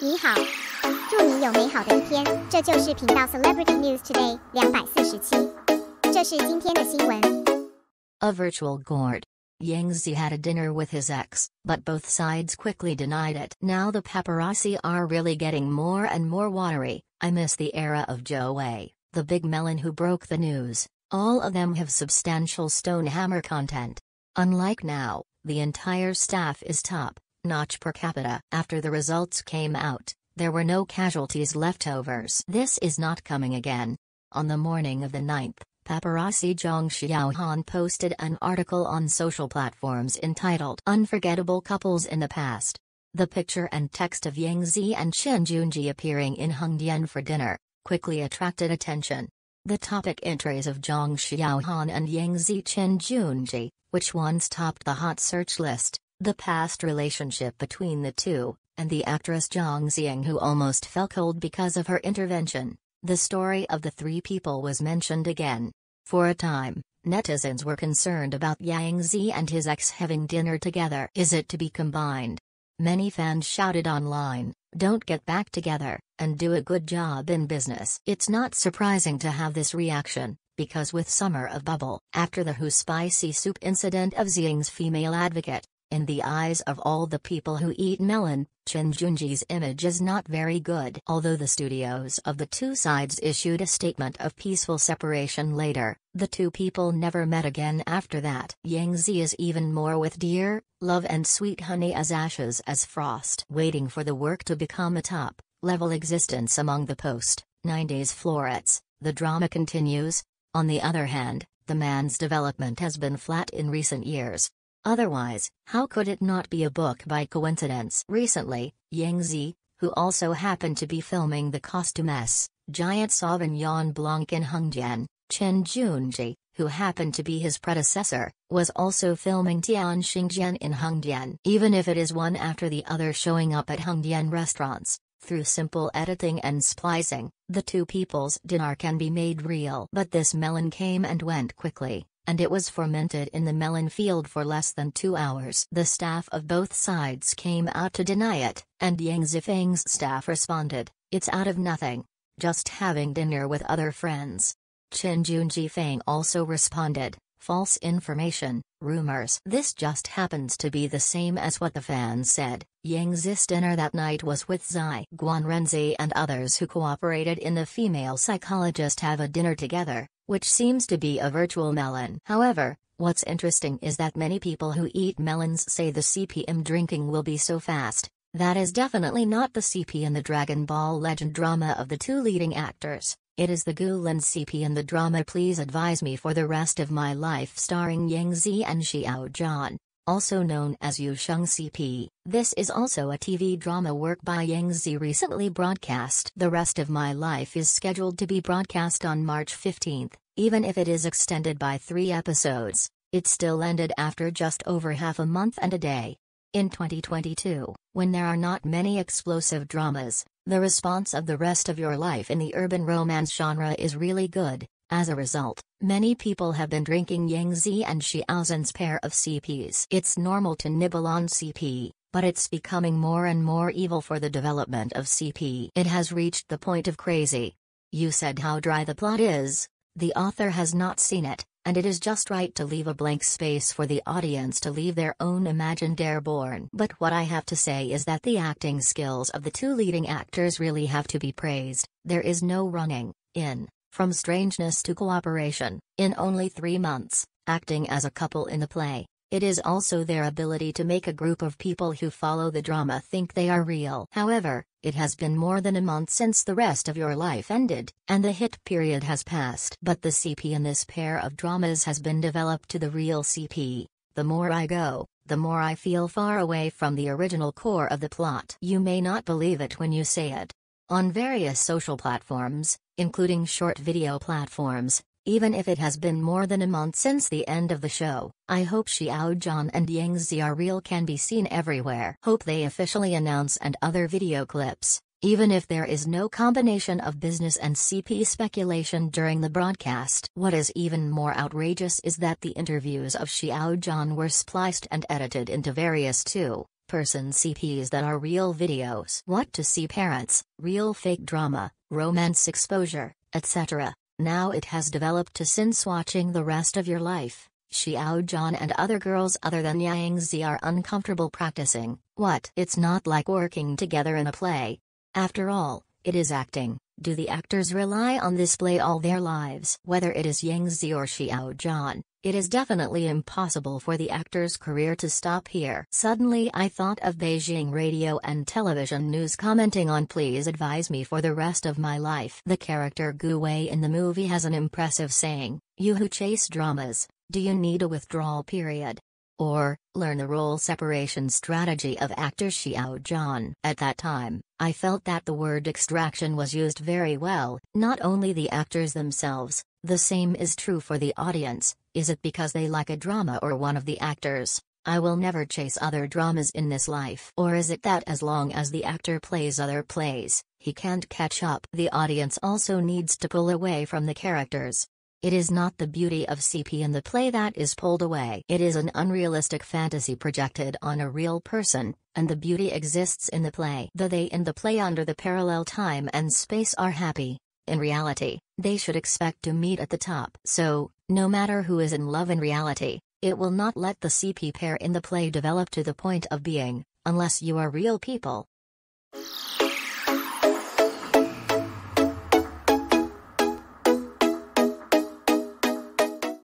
你好，祝你有美好的一天。这就是频道 Celebrity News Today 两百四十七，这是今天的新闻。A virtual gourd. Yang Zi had a dinner with his ex, but both sides quickly denied it. Now the paparazzi are really getting more and more watery. I miss the era of Zhuo Wei, the big melon who broke the news. All of them have substantial stone hammer content. Unlike now, the entire staff is top notch per capita. After the results came out, there were no casualties leftovers. This is not coming again. On the morning of the 9th, paparazzi Zhang Xiaohan posted an article on social platforms entitled Unforgettable Couples in the Past. The picture and text of Yang Zi and Chen Junji appearing in Hengdian for dinner quickly attracted attention. The topic entries of Zhang Xiaohan and Yang Zi Chen Junji, which once topped the hot search list, the past relationship between the two, and the actress Zhang Xiang who almost fell cold because of her intervention. The story of the three people was mentioned again. For a time, netizens were concerned about Yang Zi and his ex having dinner together. Is it to be combined? Many fans shouted online, don't get back together, and do a good job in business. It's not surprising to have this reaction, because with Summer of Bubble, after the Who Spicy Soup incident of Xiang's female advocate, in the eyes of all the people who eat melon, Chen Junji's image is not very good. Although the studios of the two sides issued a statement of peaceful separation later, the two people never met again after that. Yang Zi is even more with dear, love and sweet honey as ashes as frost. Waiting for the work to become a top level existence among the post 90s florets, the drama continues. On the other hand, the man's development has been flat in recent years. Otherwise, how could it not be a book by coincidence? Recently, Yang Zi, who also happened to be filming the costume S, Giant Sauvignon Blanc in Hengdian, Chen Junji, who happened to be his predecessor, was also filming Tian Xingjian in Hengdian. Even if it is one after the other showing up at Hengdian restaurants, through simple editing and splicing, the two people's dinner can be made real. But this melon came and went quickly and it was fermented in the melon field for less than two hours. The staff of both sides came out to deny it, and Yang Zifeng's staff responded, it's out of nothing. Just having dinner with other friends. Chen Junji Feng also responded, false information, rumors. This just happens to be the same as what the fans said. Yang Zi's dinner that night was with Zai Guanrenzi and others who cooperated in the female psychologist have a dinner together which seems to be a virtual melon. However, what's interesting is that many people who eat melons say the CPM drinking will be so fast. That is definitely not the CP in the Dragon Ball Legend drama of the two leading actors. It is the Gulen CP in the drama Please Advise Me for the Rest of My Life starring Yang Zi and Xiao Zhan also known as Yu Sheng CP. This is also a TV drama work by Yang Zi recently broadcast. The rest of my life is scheduled to be broadcast on March 15th, even if it is extended by three episodes. It still ended after just over half a month and a day. In 2022, when there are not many explosive dramas, the response of the rest of your life in the urban romance genre is really good. As a result, many people have been drinking Yang Zi and Xiao Zhan's pair of CPs. It's normal to nibble on CP, but it's becoming more and more evil for the development of CP. It has reached the point of crazy. You said how dry the plot is. The author has not seen it, and it is just right to leave a blank space for the audience to leave their own imagined airborne. But what I have to say is that the acting skills of the two leading actors really have to be praised. There is no running in from strangeness to cooperation, in only three months, acting as a couple in the play. It is also their ability to make a group of people who follow the drama think they are real. However, it has been more than a month since the rest of your life ended, and the hit period has passed. But the CP in this pair of dramas has been developed to the real CP. The more I go, the more I feel far away from the original core of the plot. You may not believe it when you say it. On various social platforms, including short video platforms, even if it has been more than a month since the end of the show, I hope Xiao Zhan and Yang Zi are real can be seen everywhere. Hope they officially announce and other video clips, even if there is no combination of business and CP speculation during the broadcast. What is even more outrageous is that the interviews of Xiao Zhan were spliced and edited into various 2 person CPs that are real videos. What to see parents, real fake drama, romance exposure, etc. Now it has developed to since watching the rest of your life. Xiao Zhan and other girls other than Yang Zi are uncomfortable practicing. What? It's not like working together in a play. After all, it is acting. Do the actors rely on this play all their lives? Whether it is Yang Zi or Xiao Zhan, it is definitely impossible for the actor's career to stop here. Suddenly I thought of Beijing radio and television news commenting on please advise me for the rest of my life. The character Gu Wei in the movie has an impressive saying, you who chase dramas, do you need a withdrawal period? Or, learn the role separation strategy of actor Xiao Zhan. At that time, I felt that the word extraction was used very well, not only the actors themselves, the same is true for the audience, is it because they like a drama or one of the actors? I will never chase other dramas in this life. Or is it that as long as the actor plays other plays, he can't catch up? The audience also needs to pull away from the characters. It is not the beauty of CP in the play that is pulled away. It is an unrealistic fantasy projected on a real person, and the beauty exists in the play. The they in the play under the parallel time and space are happy. In reality, they should expect to meet at the top. So, no matter who is in love in reality, it will not let the CP pair in the play develop to the point of being, unless you are real people.